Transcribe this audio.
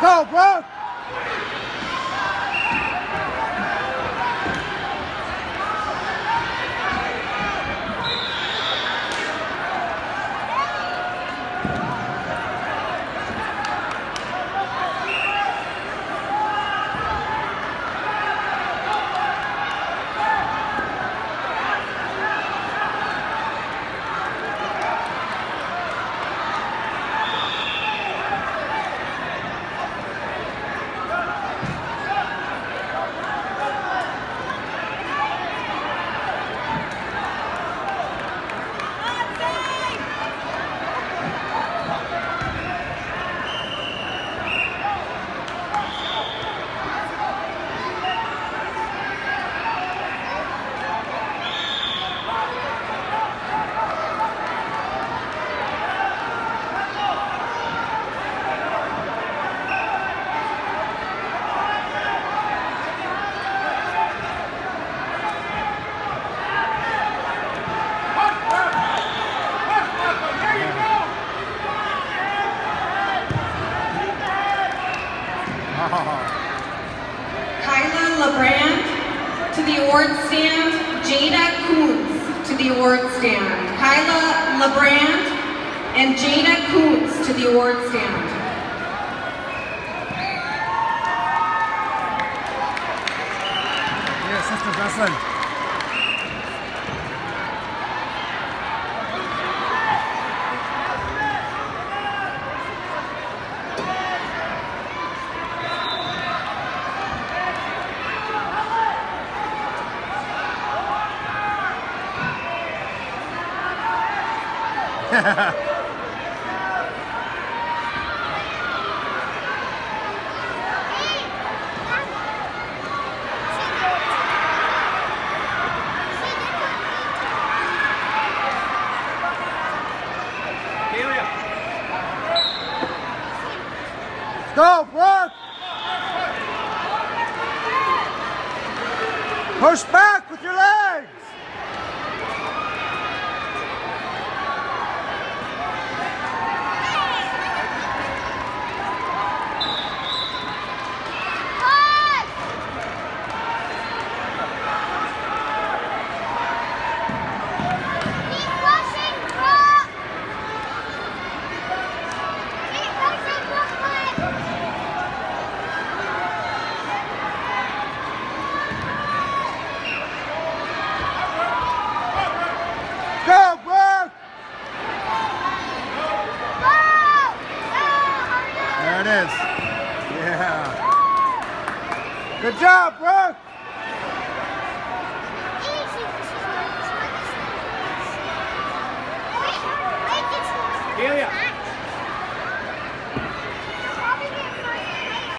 Go, bro! Kyla LeBrand to the award stand. Jada Coons to the award stand. Kyla LeBrand and Jada Coons to the award stand. Yeah, sister wrestling. Go, Brooke! Push back is. Yeah. Good job, Brooke! Delia.